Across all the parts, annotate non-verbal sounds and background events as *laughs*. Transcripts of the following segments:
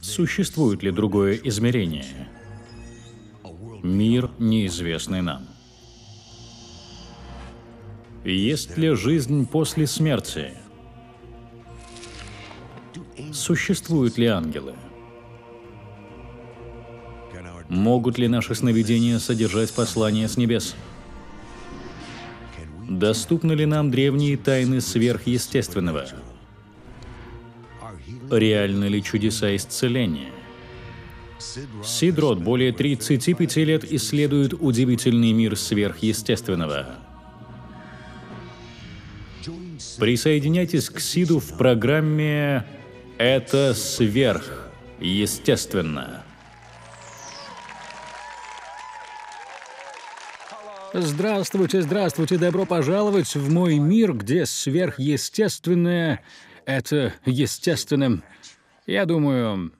Существует ли другое измерение? Мир, неизвестный нам. Есть ли жизнь после смерти? Существуют ли ангелы? Могут ли наши сновидения содержать послания с небес? Доступны ли нам древние тайны сверхъестественного? Реальны ли чудеса исцеления? Сидрот более 35 лет исследует удивительный мир сверхъестественного. Присоединяйтесь к Сиду в программе «Это сверхъестественно». Здравствуйте, здравствуйте, добро пожаловать в мой мир, где сверхъестественное — это естественным. Я думаю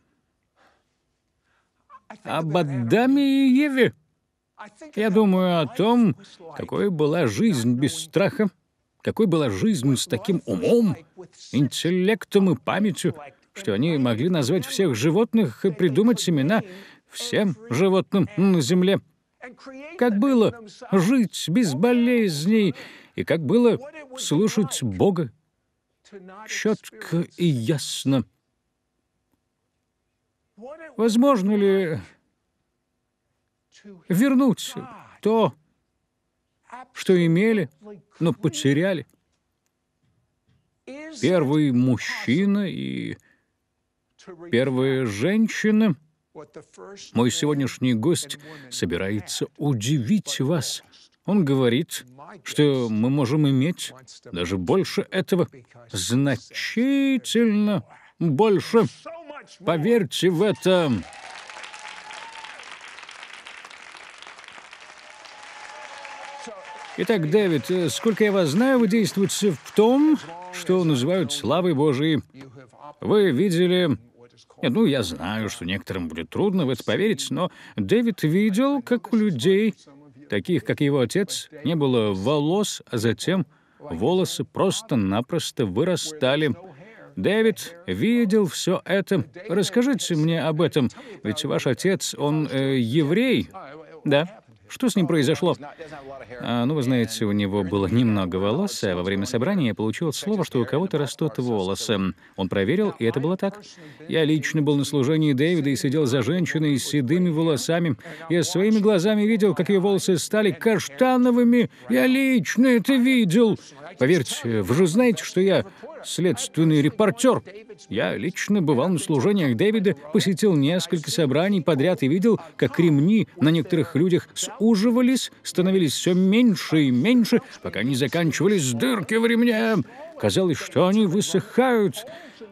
об Адаме и Еве. Я думаю о том, какой была жизнь без страха, какой была жизнь с таким умом, интеллектом и памятью, что они могли назвать всех животных и придумать имена всем животным на Земле. Как было жить без болезней, и как было слушать Бога четко и ясно. Возможно ли вернуть то, что имели, но потеряли? Первый мужчина и первая женщина — мой сегодняшний гость собирается удивить вас. Он говорит, что мы можем иметь даже больше этого, значительно больше. Поверьте в это. Итак, Дэвид, сколько я вас знаю, вы действуете в том, что называют славой Божией. Вы видели нет, ну, я знаю, что некоторым будет трудно в это поверить, но Дэвид видел, как у людей, таких как его отец, не было волос, а затем волосы просто-напросто вырастали. Дэвид видел все это. Расскажите мне об этом, ведь ваш отец, он э, еврей. Да. Что с ним произошло? А, ну, вы знаете, у него было немного волос, а во время собрания я получил слово, что у кого-то растут волосы. Он проверил, и это было так. Я лично был на служении Дэвида и сидел за женщиной с седыми волосами. Я своими глазами видел, как ее волосы стали каштановыми. Я лично это видел. Поверьте, вы же знаете, что я следственный репортер. Я лично бывал на служениях Дэвида, посетил несколько собраний подряд и видел, как ремни на некоторых людях суживались, становились все меньше и меньше, пока не заканчивались дырки в ремне. Казалось, что они высыхают.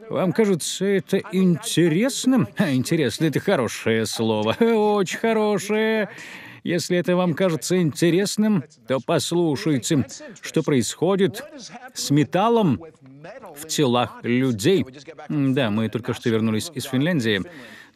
Вам кажется это интересным? Интересно — это хорошее слово, очень хорошее. Если это вам кажется интересным, то послушайте, что происходит с металлом в телах людей. Да, мы только что вернулись из Финляндии.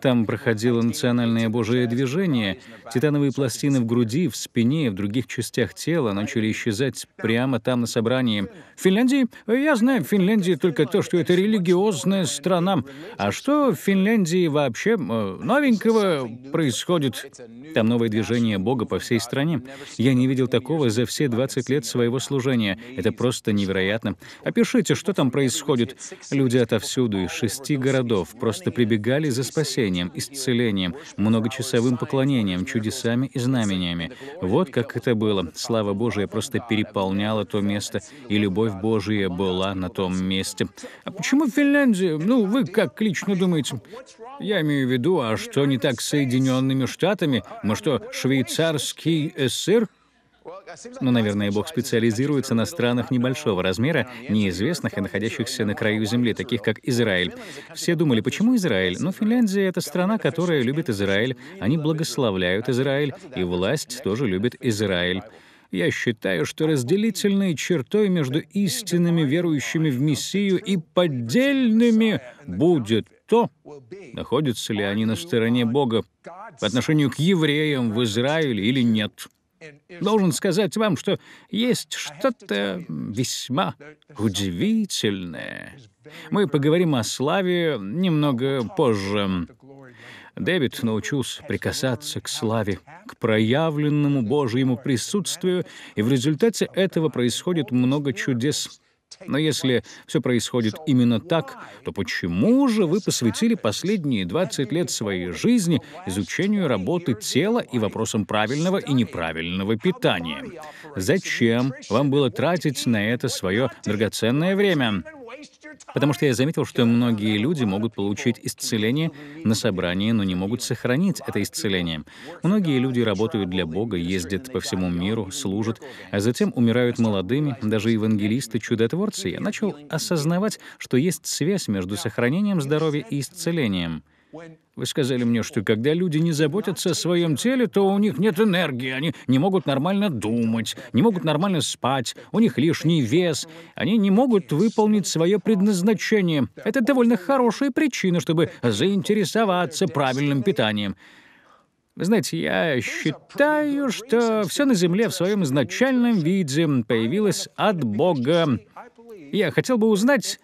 Там проходило национальное божие движение. Титановые пластины в груди, в спине и в других частях тела начали исчезать прямо там на собрании. В Финляндии? Я знаю в Финляндии только то, что это религиозная страна. А что в Финляндии вообще э, новенького происходит? Там новое движение Бога по всей стране. Я не видел такого за все 20 лет своего служения. Это просто невероятно. Опишите, что там происходит. Люди отовсюду, из шести городов, просто прибегали за спасением спасением, исцелением, многочасовым поклонением, чудесами и знамениями. Вот как это было. Слава Божия просто переполняла то место, и любовь Божия была на том месте. А почему Финляндия? Ну, вы как лично думаете? Я имею в виду, а что не так с Соединенными Штатами? Мы что, швейцарский СССР? Ну, наверное, Бог специализируется на странах небольшого размера, неизвестных и находящихся на краю земли, таких как Израиль. Все думали, почему Израиль? Но Финляндия — это страна, которая любит Израиль. Они благословляют Израиль, и власть тоже любит Израиль. Я считаю, что разделительной чертой между истинными верующими в Мессию и поддельными будет то, находятся ли они на стороне Бога по отношению к евреям в Израиле или нет. Должен сказать вам, что есть что-то весьма удивительное. Мы поговорим о славе немного позже. Дэвид научился прикасаться к славе, к проявленному Божьему присутствию, и в результате этого происходит много чудес. Но если все происходит именно так, то почему же вы посвятили последние 20 лет своей жизни изучению работы тела и вопросам правильного и неправильного питания? Зачем вам было тратить на это свое драгоценное время? Потому что я заметил, что многие люди могут получить исцеление на собрании, но не могут сохранить это исцеление. Многие люди работают для Бога, ездят по всему миру, служат, а затем умирают молодыми, даже евангелисты, чудотворцы. Я начал осознавать, что есть связь между сохранением здоровья и исцелением. Вы сказали мне, что когда люди не заботятся о своем теле, то у них нет энергии, они не могут нормально думать, не могут нормально спать, у них лишний вес, они не могут выполнить свое предназначение. Это довольно хорошая причина, чтобы заинтересоваться правильным питанием. Вы знаете, я считаю, что все на Земле в своем изначальном виде появилось от Бога. Я хотел бы узнать,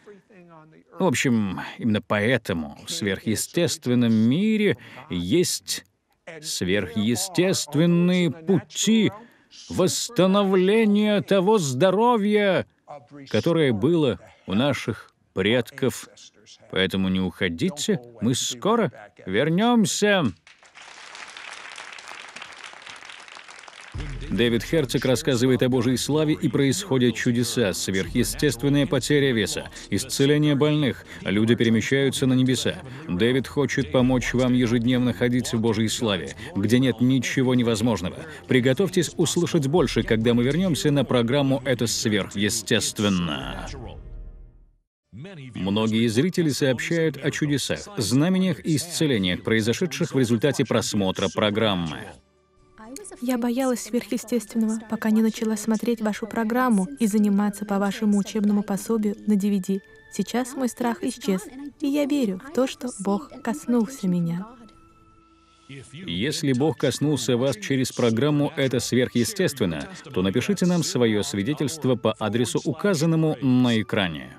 в общем, именно поэтому в сверхъестественном мире есть сверхъестественные пути восстановления того здоровья, которое было у наших предков. Поэтому не уходите, мы скоро вернемся. Дэвид Херцог рассказывает о Божьей славе и происходят чудеса, сверхъестественная потеря веса, исцеление больных, люди перемещаются на небеса. Дэвид хочет помочь вам ежедневно ходить в Божьей славе, где нет ничего невозможного. Приготовьтесь услышать больше, когда мы вернемся на программу «Это сверхъестественно». Многие зрители сообщают о чудесах, знамениях и исцелениях, произошедших в результате просмотра программы. Я боялась сверхъестественного, пока не начала смотреть вашу программу и заниматься по вашему учебному пособию на DVD. Сейчас мой страх исчез, и я верю в то, что Бог коснулся меня. Если Бог коснулся вас через программу «Это сверхъестественно», то напишите нам свое свидетельство по адресу, указанному на экране.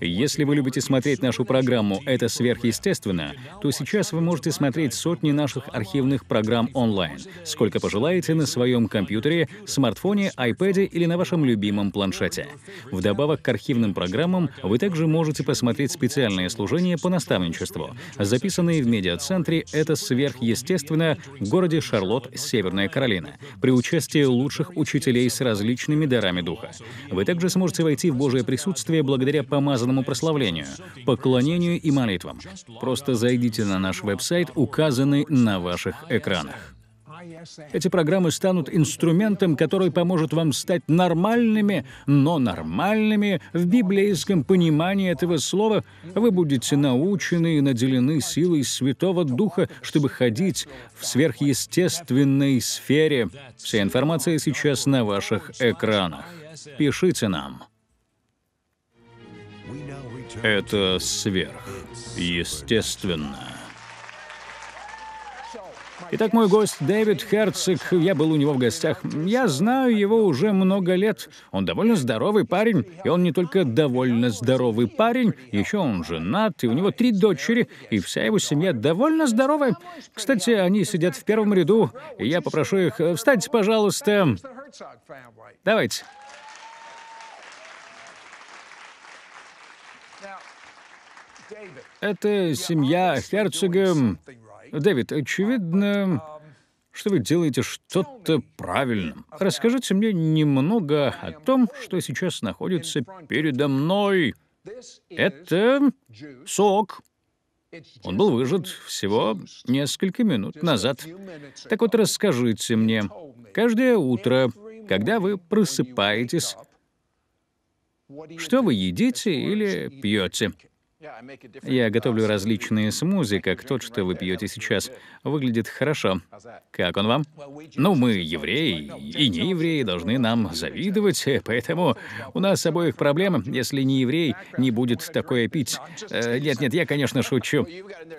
Если вы любите смотреть нашу программу «Это сверхъестественно», то сейчас вы можете смотреть сотни наших архивных программ онлайн, сколько пожелаете на своем компьютере, смартфоне, iPad или на вашем любимом планшете. Вдобавок к архивным программам вы также можете посмотреть специальные служения по наставничеству, записанные в медиацентре «Это сверхъестественно» в городе Шарлотт, Северная Каролина, при участии лучших учителей с различными дарами духа. Вы также сможете войти в Божье присутствие благодаря помазанному духовному прославлению, поклонению и молитвам. Просто зайдите на наш веб-сайт, указанный на ваших экранах. Эти программы станут инструментом, который поможет вам стать нормальными, но нормальными в библейском понимании этого слова. Вы будете научены и наделены силой Святого Духа, чтобы ходить в сверхъестественной сфере. Вся информация сейчас на ваших экранах. Пишите нам. Это сверхъестественно. Итак, мой гость Дэвид Херцог, я был у него в гостях. Я знаю его уже много лет. Он довольно здоровый парень, и он не только довольно здоровый парень, еще он женат, и у него три дочери, и вся его семья довольно здоровая. Кстати, они сидят в первом ряду, и я попрошу их, встаньте, пожалуйста. Давайте. Это семья герцога. Дэвид, очевидно, что вы делаете что-то правильно. Расскажите мне немного о том, что сейчас находится передо мной. Это сок. Он был выжат всего несколько минут назад. Так вот, расскажите мне, каждое утро, когда вы просыпаетесь, что вы едите или пьете? Я готовлю различные смузи, как тот, что вы пьете сейчас. Выглядит хорошо. Как он вам? Ну, мы, евреи и не евреи, должны нам завидовать, поэтому у нас с обоих проблемы. Если не еврей, не будет такое пить. Э, нет-нет, я, конечно, шучу.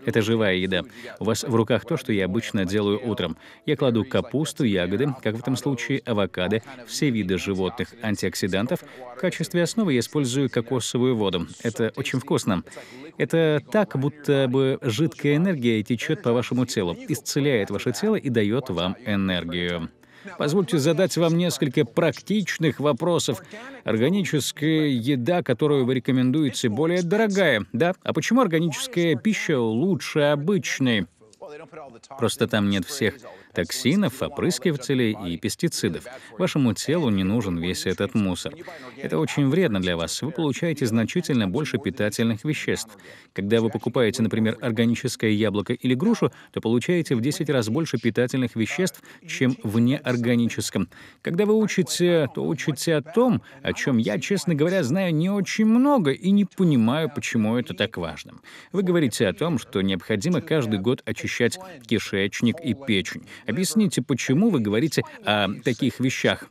Это живая еда. У вас в руках то, что я обычно делаю утром. Я кладу капусту, ягоды, как в этом случае авокадо, все виды животных, антиоксидантов. В качестве основы я использую кокосовую воду. Это очень вкусно. Это так, будто бы жидкая энергия течет по вашему телу, исцеляет ваше тело и дает вам энергию. Позвольте задать вам несколько практичных вопросов. Органическая еда, которую вы рекомендуете, более дорогая, да? А почему органическая пища лучше обычной? Просто там нет всех токсинов, опрыскивателей и пестицидов. Вашему телу не нужен весь этот мусор. Это очень вредно для вас. Вы получаете значительно больше питательных веществ. Когда вы покупаете, например, органическое яблоко или грушу, то получаете в 10 раз больше питательных веществ, чем в неорганическом. Когда вы учите, то учите о том, о чем я, честно говоря, знаю не очень много и не понимаю, почему это так важно. Вы говорите о том, что необходимо каждый год очищать кишечник и печень. Объясните, почему вы говорите о таких вещах?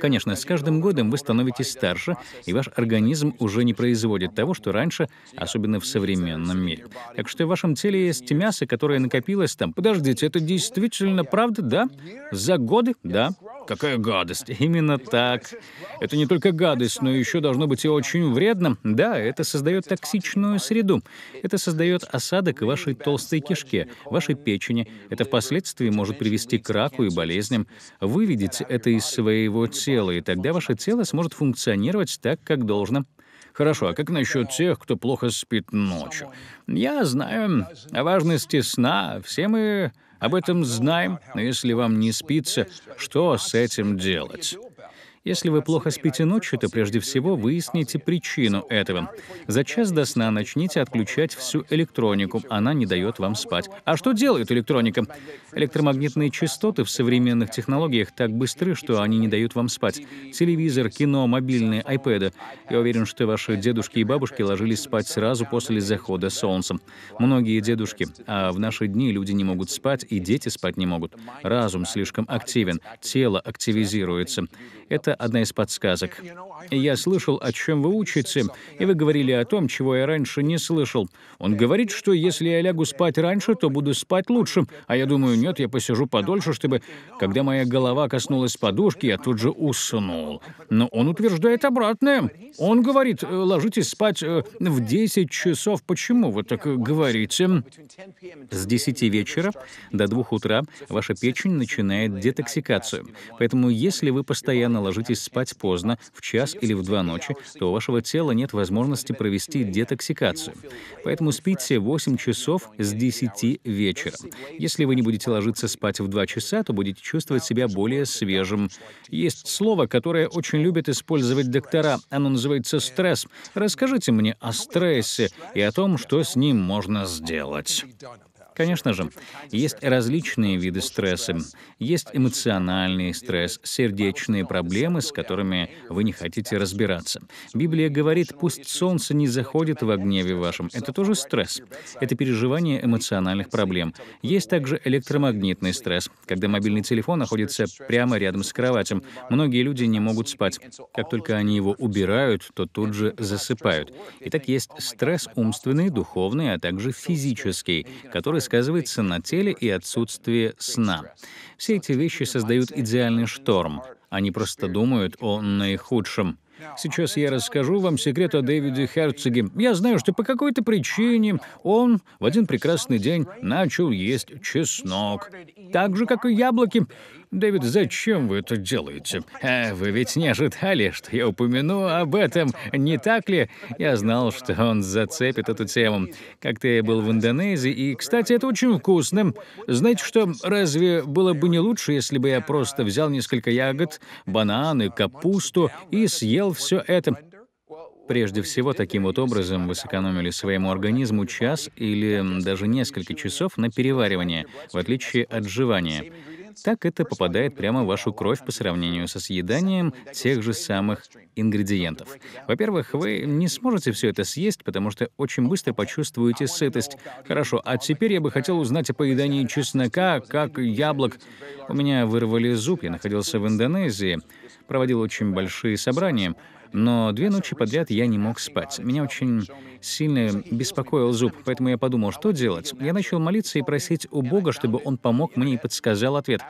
Конечно, с каждым годом вы становитесь старше, и ваш организм уже не производит того, что раньше, особенно в современном мире. Так что в вашем теле есть мясо, которое накопилось там. Подождите, это действительно правда, да? За годы? Да. Какая гадость. *laughs* Именно так. Это не только гадость, но еще должно быть и очень вредно. Да, это создает токсичную среду. Это создает осадок вашей толстой кишке, вашей печени. Это впоследствии может привести к раку и болезням. Вы видите это из своего тела, и тогда ваше тело сможет функционировать так, как должно. Хорошо, а как насчет тех, кто плохо спит ночью? Я знаю о важности сна. Все мы об этом знаем, но если вам не спится, что с этим делать? Если вы плохо спите ночью, то прежде всего выясните причину этого. За час до сна начните отключать всю электронику, она не дает вам спать. А что делает электроника? Электромагнитные частоты в современных технологиях так быстры, что они не дают вам спать. Телевизор, кино, мобильные, айпэды. Я уверен, что ваши дедушки и бабушки ложились спать сразу после захода солнца. Многие дедушки, а в наши дни люди не могут спать, и дети спать не могут. Разум слишком активен, тело активизируется. Это одна из подсказок. Я слышал, о чем вы учите, и вы говорили о том, чего я раньше не слышал. Он говорит, что если я лягу спать раньше, то буду спать лучше. А я думаю, нет, я посижу подольше, чтобы, когда моя голова коснулась подушки, я тут же уснул. Но он утверждает обратное. Он говорит, «Э, ложитесь спать э, в 10 часов. Почему вы так говорите? С 10 вечера до 2 утра ваша печень начинает детоксикацию. Поэтому если вы постоянно ложитесь спать поздно, в час или в два ночи, то у вашего тела нет возможности провести детоксикацию. Поэтому спите 8 часов с 10 вечера. Если вы не будете ложиться спать в 2 часа, то будете чувствовать себя более свежим. Есть слово, которое очень любят использовать доктора. Оно называется стресс. Расскажите мне о стрессе и о том, что с ним можно сделать. Конечно же, есть различные виды стресса. Есть эмоциональный стресс, сердечные проблемы, с которыми вы не хотите разбираться. Библия говорит, пусть солнце не заходит в гневе вашем. Это тоже стресс. Это переживание эмоциональных проблем. Есть также электромагнитный стресс, когда мобильный телефон находится прямо рядом с кроватью. Многие люди не могут спать. Как только они его убирают, то тут же засыпают. Итак, есть стресс умственный, духовный, а также физический, который сказывается на теле и отсутствии сна. Все эти вещи создают идеальный шторм. Они просто думают о наихудшем. Сейчас я расскажу вам секрет о Дэвиде Херцоге. Я знаю, что по какой-то причине он в один прекрасный день начал есть чеснок. Так же, как и яблоки. Дэвид, зачем вы это делаете? А вы ведь не ожидали, что я упомяну об этом, не так ли? Я знал, что он зацепит эту тему. Как-то я был в Индонезии, и, кстати, это очень вкусно. Знаете что, разве было бы не лучше, если бы я просто взял несколько ягод, бананы, капусту и съел все это? Прежде всего, таким вот образом вы сэкономили своему организму час или даже несколько часов на переваривание, в отличие от жевания. Так это попадает прямо в вашу кровь по сравнению со съеданием тех же самых ингредиентов. Во-первых, вы не сможете все это съесть, потому что очень быстро почувствуете сытость. Хорошо, а теперь я бы хотел узнать о поедании чеснока, как яблок. У меня вырвали зуб, я находился в Индонезии, проводил очень большие собрания. Но две ночи подряд я не мог спать. Меня очень сильно беспокоил зуб, поэтому я подумал, что делать. Я начал молиться и просить у Бога, чтобы Он помог мне и подсказал ответ.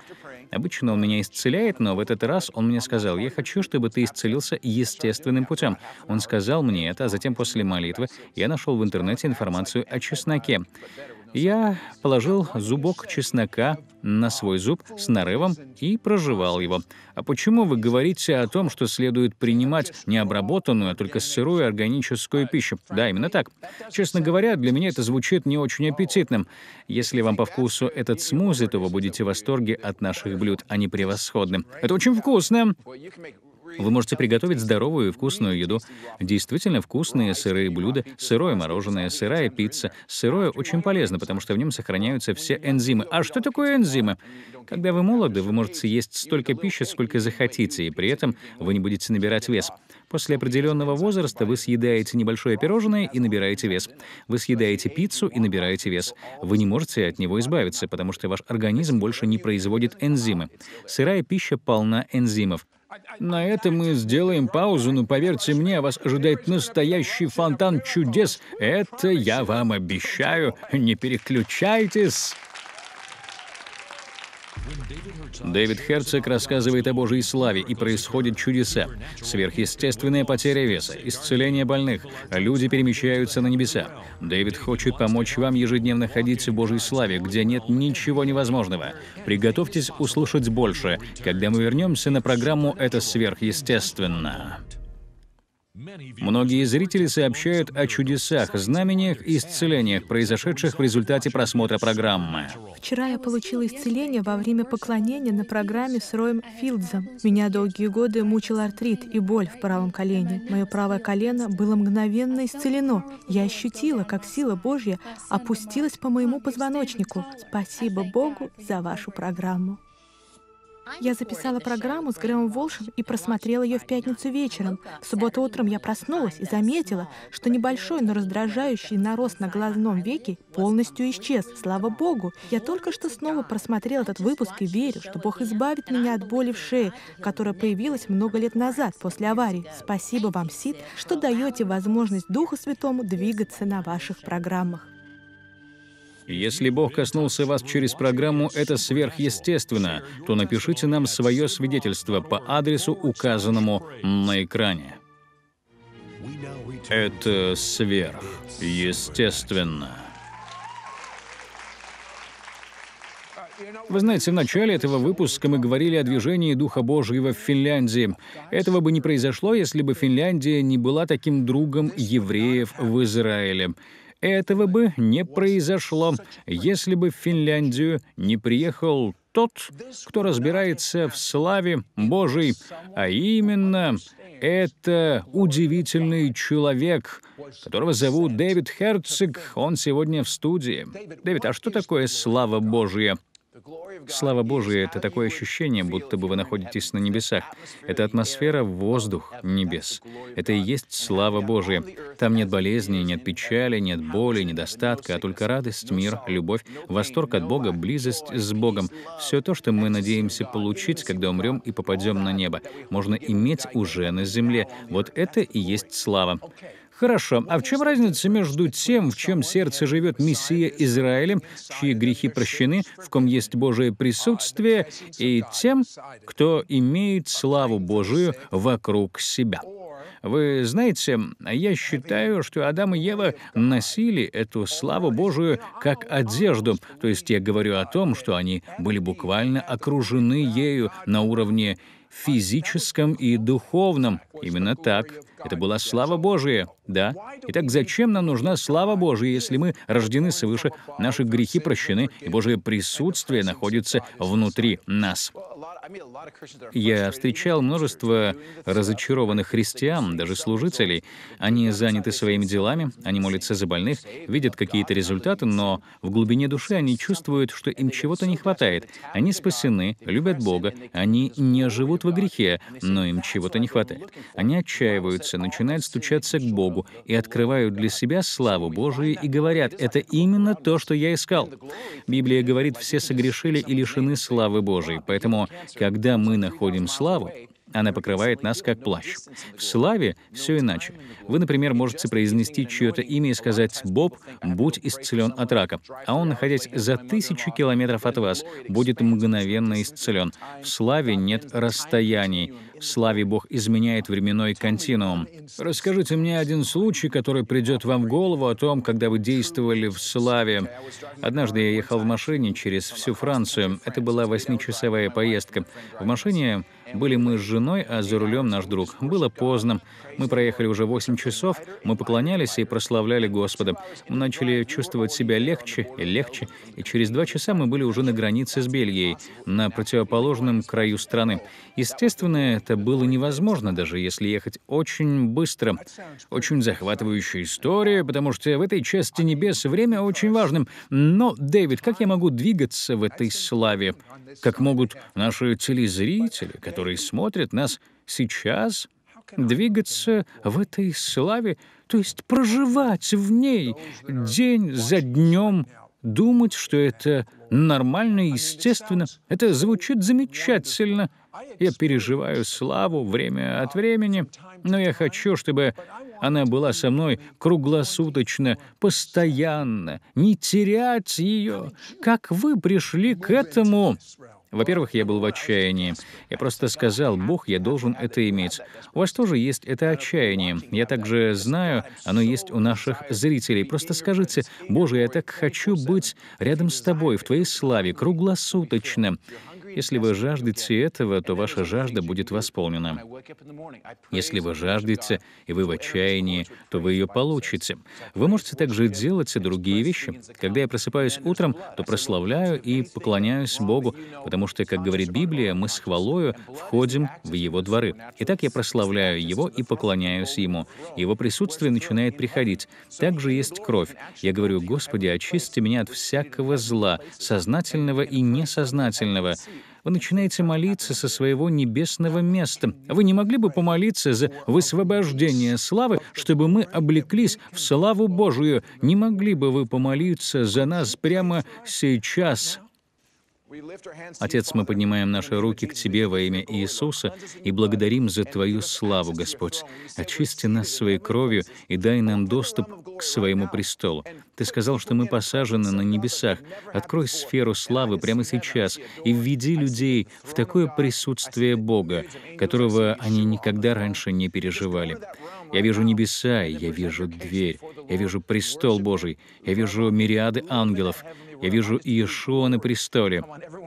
Обычно он меня исцеляет, но в этот раз он мне сказал, «Я хочу, чтобы ты исцелился естественным путем». Он сказал мне это, а затем после молитвы я нашел в интернете информацию о чесноке. Я положил зубок чеснока на свой зуб с нарывом и прожевал его. А почему вы говорите о том, что следует принимать не обработанную, а только сырую органическую пищу? Да, именно так. Честно говоря, для меня это звучит не очень аппетитным. Если вам по вкусу этот смузи, то вы будете в восторге от наших блюд. Они превосходны. Это очень вкусно. Вы можете приготовить здоровую и вкусную еду. Действительно вкусные сырые блюда, сырое мороженое, сырая пицца. Сырое очень полезно, потому что в нем сохраняются все энзимы. А что такое энзимы? Когда вы молоды, вы можете есть столько пищи, сколько захотите, и при этом вы не будете набирать вес. После определенного возраста вы съедаете небольшое пирожное и набираете вес. Вы съедаете пиццу и набираете вес. Вы не можете от него избавиться, потому что ваш организм больше не производит энзимы. Сырая пища полна энзимов. На этом мы сделаем паузу, но поверьте мне, вас ожидает настоящий фонтан чудес. Это я вам обещаю. Не переключайтесь. Дэвид Херцог рассказывает о Божьей славе, и происходят чудеса. Сверхъестественная потеря веса, исцеление больных, люди перемещаются на небеса. Дэвид хочет помочь вам ежедневно ходить в Божьей славе, где нет ничего невозможного. Приготовьтесь услышать больше, когда мы вернемся на программу «Это сверхъестественно». Многие зрители сообщают о чудесах, знамениях и исцелениях, произошедших в результате просмотра программы. Вчера я получила исцеление во время поклонения на программе с Роем Филдзом. Меня долгие годы мучил артрит и боль в правом колене. Мое правое колено было мгновенно исцелено. Я ощутила, как сила Божья опустилась по моему позвоночнику. Спасибо Богу за вашу программу. Я записала программу с Грэмом Волшем и просмотрела ее в пятницу вечером. В субботу утром я проснулась и заметила, что небольшой, но раздражающий нарост на глазном веке полностью исчез. Слава Богу! Я только что снова просмотрела этот выпуск и верю, что Бог избавит меня от боли в шее, которая появилась много лет назад после аварии. Спасибо вам, Сид, что даете возможность Духу Святому двигаться на ваших программах. Если Бог коснулся вас через программу «Это сверхъестественно», то напишите нам свое свидетельство по адресу, указанному на экране. Это сверхъестественно. Вы знаете, в начале этого выпуска мы говорили о движении Духа Божьего в Финляндии. Этого бы не произошло, если бы Финляндия не была таким другом евреев в Израиле. Этого бы не произошло, если бы в Финляндию не приехал тот, кто разбирается в славе Божией, а именно это удивительный человек, которого зовут Дэвид Херцог. Он сегодня в студии. Дэвид, а что такое слава Божья? Слава Божия — это такое ощущение, будто бы вы находитесь на небесах. Это атмосфера, воздух небес. Это и есть слава Божия. Там нет болезни, нет печали, нет боли, недостатка, а только радость, мир, любовь, восторг от Бога, близость с Богом. Все то, что мы надеемся получить, когда умрем и попадем на небо, можно иметь уже на земле. Вот это и есть слава. Хорошо, а в чем разница между тем, в чем сердце живет Мессия Израилем, чьи грехи прощены, в ком есть Божие присутствие, и тем, кто имеет славу Божию вокруг себя? Вы знаете, я считаю, что Адам и Ева носили эту славу Божию как одежду. То есть я говорю о том, что они были буквально окружены ею на уровне физическом и духовном. Именно так. Это была слава Божия, да. Итак, зачем нам нужна слава Божия, если мы рождены свыше, наши грехи прощены, и Божие присутствие находится внутри нас? Я встречал множество разочарованных христиан, даже служителей. Они заняты своими делами, они молятся за больных, видят какие-то результаты, но в глубине души они чувствуют, что им чего-то не хватает. Они спасены, любят Бога, они не живут во грехе, но им чего-то не хватает. Они отчаиваются, начинают стучаться к Богу и открывают для себя славу Божию и говорят, это именно то, что я искал. Библия говорит, все согрешили и лишены славы Божией. Поэтому, когда мы находим славу, она покрывает нас как плащ. В славе все иначе. Вы, например, можете произнести чье-то имя и сказать «Боб, будь исцелен от рака», а он, находясь за тысячу километров от вас, будет мгновенно исцелен. В славе нет расстояний. В славе Бог изменяет временной континуум. Расскажите мне один случай, который придет вам в голову о том, когда вы действовали в славе. Однажды я ехал в машине через всю Францию. Это была восьмичасовая поездка. В машине были мы с женой, а за рулем наш друг. Было поздно. Мы проехали уже 8 часов, мы поклонялись и прославляли Господа. Мы начали чувствовать себя легче и легче, и через два часа мы были уже на границе с Бельгией, на противоположном краю страны. Естественно, это было невозможно, даже если ехать очень быстро. Очень захватывающая история, потому что в этой части небес время очень важным. Но, Дэвид, как я могу двигаться в этой славе? Как могут наши телезрители, которые смотрят нас сейчас, двигаться в этой славе, то есть проживать в ней день за днем, думать, что это нормально и естественно. Это звучит замечательно. Я переживаю славу время от времени, но я хочу, чтобы она была со мной круглосуточно, постоянно, не терять ее. Как вы пришли к этому? Во-первых, я был в отчаянии. Я просто сказал, Бог, я должен это иметь. У вас тоже есть это отчаяние. Я также знаю, оно есть у наших зрителей. Просто скажите, Боже, я так хочу быть рядом с Тобой, в Твоей славе, круглосуточно. Если вы жаждете этого, то ваша жажда будет восполнена. Если вы жаждете, и вы в отчаянии, то вы ее получите. Вы можете также делать и другие вещи. Когда я просыпаюсь утром, то прославляю и поклоняюсь Богу, потому что, как говорит Библия, мы с хвалою входим в Его дворы. Итак, я прославляю Его и поклоняюсь Ему. Его присутствие начинает приходить. Также есть кровь. Я говорю, Господи, очисти меня от всякого зла, сознательного и несознательного. Вы начинаете молиться со своего небесного места. Вы не могли бы помолиться за высвобождение славы, чтобы мы облеклись в славу Божию? Не могли бы вы помолиться за нас прямо сейчас? Отец, мы поднимаем наши руки к Тебе во имя Иисуса и благодарим за Твою славу, Господь. Очисти нас своей кровью и дай нам доступ к своему престолу. Ты сказал, что мы посажены на небесах. Открой сферу славы прямо сейчас и введи людей в такое присутствие Бога, которого они никогда раньше не переживали. Я вижу небеса, я вижу дверь, я вижу престол Божий, я вижу мириады ангелов, я вижу Иешуа на престоле.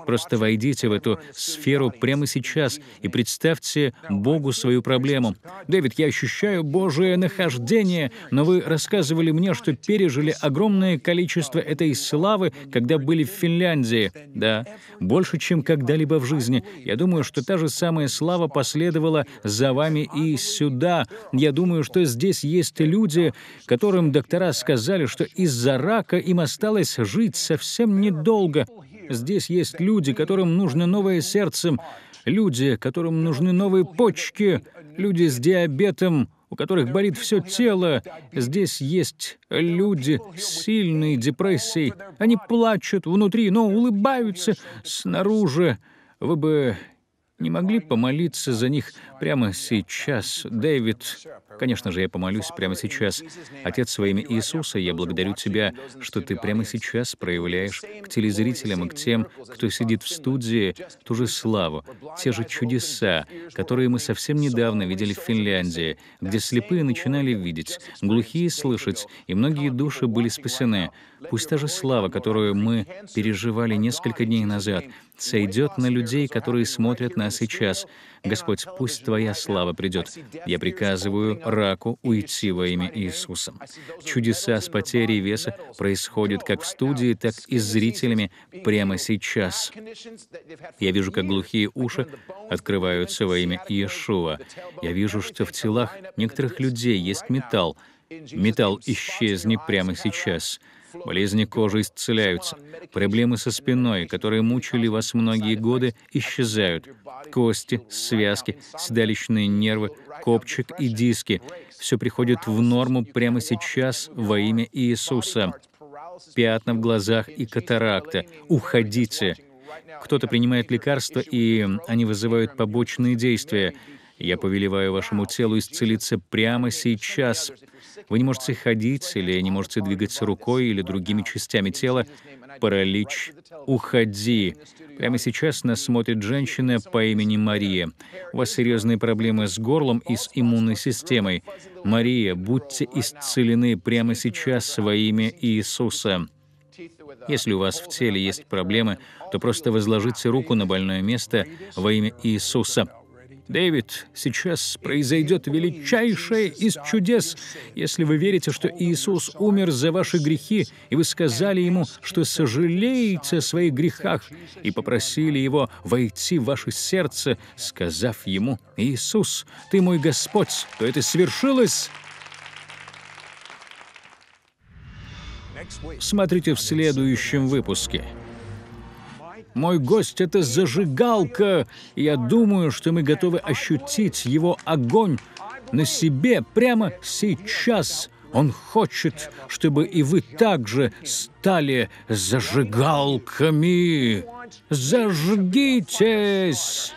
Просто войдите в эту сферу прямо сейчас и представьте Богу свою проблему. Дэвид, я ощущаю Божие нахождение, но вы рассказывали мне, что пережили огромное количество этой славы, когда были в Финляндии. Да, больше, чем когда-либо в жизни. Я думаю, что та же самая слава последовала за вами и сюда. Я думаю, что здесь есть люди, которым доктора сказали, что из-за рака им осталось жить совсем недолго. Здесь есть люди, которым нужно новое сердце, люди, которым нужны новые почки, люди с диабетом, у которых болит все тело. Здесь есть люди с сильной депрессией. Они плачут внутри, но улыбаются снаружи. Вы бы не могли помолиться за них прямо сейчас, Дэвид? Конечно же, я помолюсь прямо сейчас. Отец, во имя Иисуса, я благодарю Тебя, что Ты прямо сейчас проявляешь к телезрителям и к тем, кто сидит в студии, ту же славу, те же чудеса, которые мы совсем недавно видели в Финляндии, где слепые начинали видеть, глухие слышать, и многие души были спасены. Пусть та же слава, которую мы переживали несколько дней назад, сойдет на людей, которые смотрят нас сейчас. Господь, пусть Твоя слава придет. Я приказываю раку уйти во имя Иисуса. Чудеса с потерей веса происходят как в студии, так и с зрителями прямо сейчас. Я вижу, как глухие уши открываются во имя Иешуа. Я вижу, что в телах некоторых людей есть металл. Металл исчезни прямо сейчас. Болезни кожи исцеляются. Проблемы со спиной, которые мучили вас многие годы, исчезают. Кости, связки, седалищные нервы, копчик и диски — все приходит в норму прямо сейчас во имя Иисуса. Пятна в глазах и катаракта. Уходите. Кто-то принимает лекарства, и они вызывают побочные действия. Я повелеваю вашему телу исцелиться прямо сейчас. Вы не можете ходить или не можете двигаться рукой или другими частями тела. Паралич. Уходи. Прямо сейчас нас смотрит женщина по имени Мария. У вас серьезные проблемы с горлом и с иммунной системой. Мария, будьте исцелены прямо сейчас во имя Иисуса. Если у вас в теле есть проблемы, то просто возложите руку на больное место во имя Иисуса. Дэвид, сейчас произойдет величайшее из чудес, если вы верите, что Иисус умер за ваши грехи, и вы сказали Ему, что сожалеете о своих грехах, и попросили Его войти в ваше сердце, сказав Ему, «Иисус, Ты мой Господь», то это свершилось. Смотрите в следующем выпуске. Мой гость — это зажигалка, я думаю, что мы готовы ощутить его огонь на себе прямо сейчас. Он хочет, чтобы и вы также стали зажигалками. Зажгитесь!